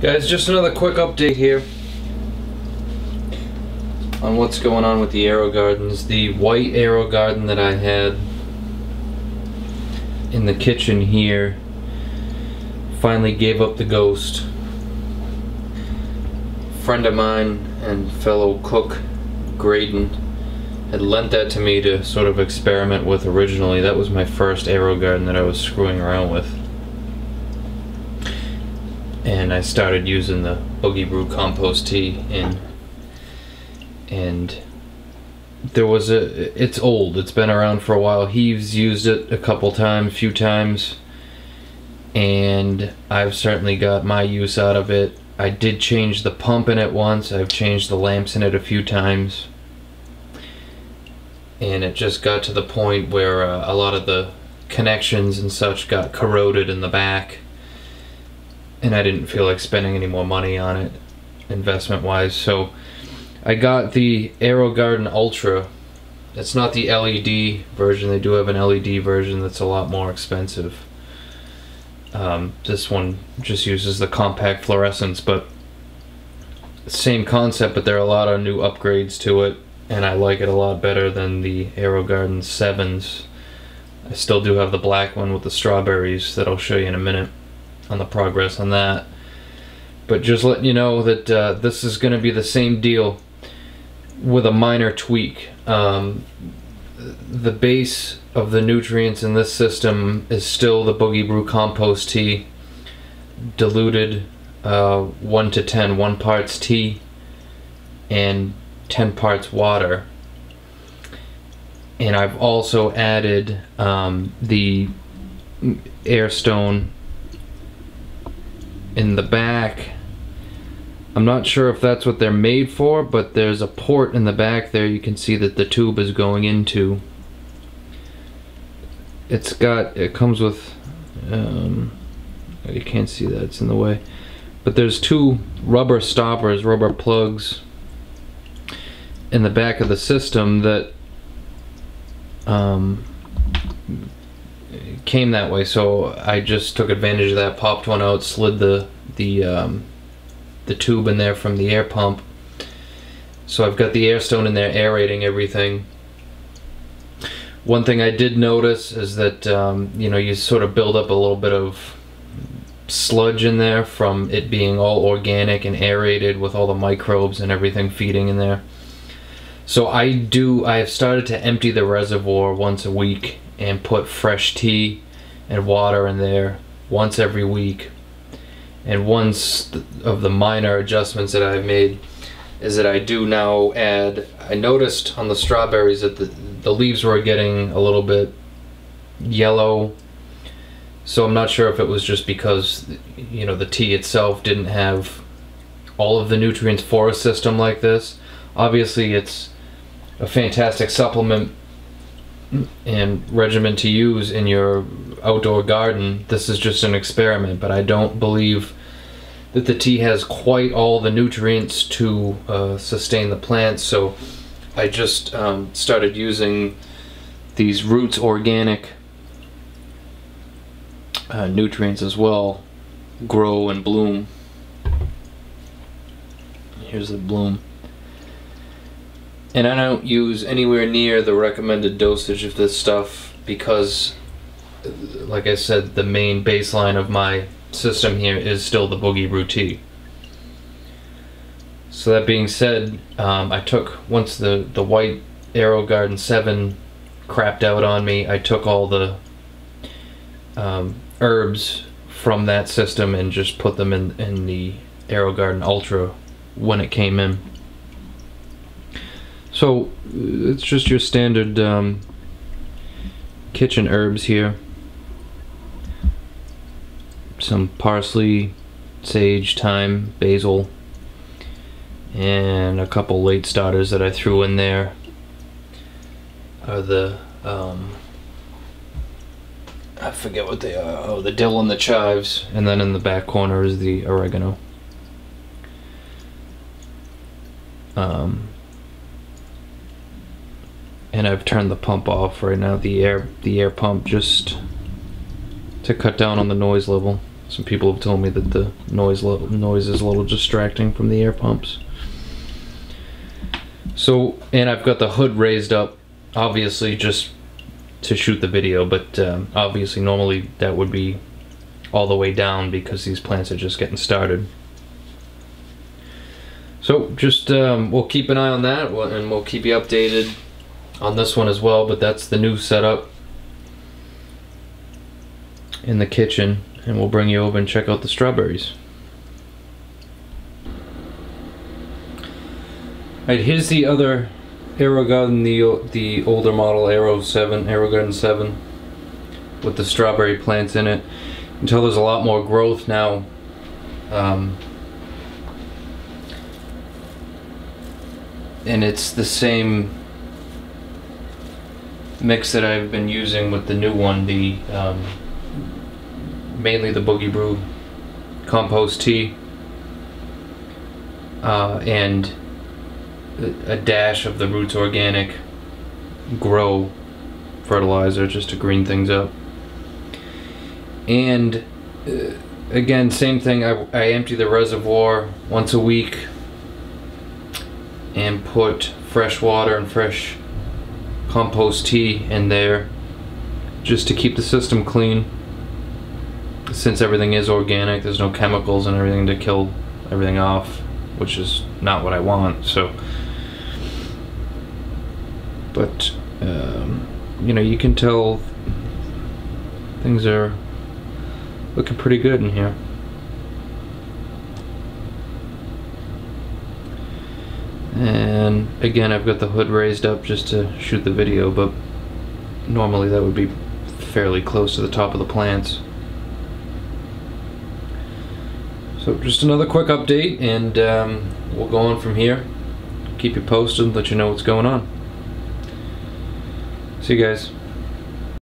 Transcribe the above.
Guys, just another quick update here on what's going on with the AeroGardens. The white AeroGarden that I had in the kitchen here finally gave up the ghost. friend of mine and fellow cook, Graydon, had lent that to me to sort of experiment with originally. That was my first AeroGarden that I was screwing around with and I started using the Boogie Brew compost tea in and there was a it's old. It's been around for a while. He's used it a couple times few times and I've certainly got my use out of it. I did change the pump in it once. I've changed the lamps in it a few times. And it just got to the point where uh, a lot of the connections and such got corroded in the back and I didn't feel like spending any more money on it investment wise so I got the Aero Garden Ultra. It's not the LED version. They do have an LED version that's a lot more expensive. Um, this one just uses the compact fluorescence but same concept but there are a lot of new upgrades to it and I like it a lot better than the Aero Garden 7s I still do have the black one with the strawberries that I'll show you in a minute on the progress on that. But just letting you know that uh, this is going to be the same deal with a minor tweak. Um, the base of the nutrients in this system is still the Boogie Brew compost tea, diluted uh, 1 to 10, 1 parts tea and 10 parts water. And I've also added um, the Airstone in the back. I'm not sure if that's what they're made for, but there's a port in the back there you can see that the tube is going into. It's got, it comes with, um, you can't see that, it's in the way. But there's two rubber stoppers, rubber plugs in the back of the system that um, came that way, so I just took advantage of that, popped one out, slid the the um, the tube in there from the air pump. So I've got the airstone in there aerating everything. One thing I did notice is that um, you know you sort of build up a little bit of sludge in there from it being all organic and aerated with all the microbes and everything feeding in there. So I do, I have started to empty the reservoir once a week and put fresh tea and water in there once every week. And once of the minor adjustments that I've made is that I do now add, I noticed on the strawberries that the, the leaves were getting a little bit yellow. So I'm not sure if it was just because, you know, the tea itself didn't have all of the nutrients for a system like this. Obviously it's a fantastic supplement and regimen to use in your outdoor garden. This is just an experiment, but I don't believe that the tea has quite all the nutrients to uh, sustain the plants. So I just um, started using these Roots Organic uh, nutrients as well. Grow and bloom. Here's the bloom. And I don't use anywhere near the recommended dosage of this stuff because, like I said, the main baseline of my system here is still the Boogie Brew tea. So that being said, um, I took, once the, the white AeroGarden 7 crapped out on me, I took all the um, herbs from that system and just put them in, in the AeroGarden Ultra when it came in. So it's just your standard um, kitchen herbs here. Some parsley, sage, thyme, basil, and a couple late starters that I threw in there are the um, I forget what they are. Oh, the dill and the chives, and then in the back corner is the oregano. Um, and I've turned the pump off right now the air the air pump just to cut down on the noise level Some people have told me that the noise noise is a little distracting from the air pumps. So, and I've got the hood raised up, obviously just to shoot the video, but um, obviously normally that would be all the way down because these plants are just getting started. So just um, we'll keep an eye on that and we'll keep you updated on this one as well. But that's the new setup in the kitchen, and we'll bring you over and check out the strawberries. Alright, here's the other AeroGarden, the the older model Aero 7, AeroGarden 7, with the strawberry plants in it. Until there's a lot more growth now. Um, and it's the same mix that I've been using with the new one, the um, mainly the Boogie Brew compost tea, uh, and a dash of the Roots Organic Grow fertilizer just to green things up. And uh, again, same thing. I, I empty the reservoir once a week and put fresh water and fresh compost tea in there just to keep the system clean. Since everything is organic there's no chemicals and everything to kill everything off which is not what I want so. But um, you know you can tell things are looking pretty good in here and again I've got the hood raised up just to shoot the video but normally that would be fairly close to the top of the plants. So just another quick update and um, we'll go on from here. Keep you posted let you know what's going on. See you guys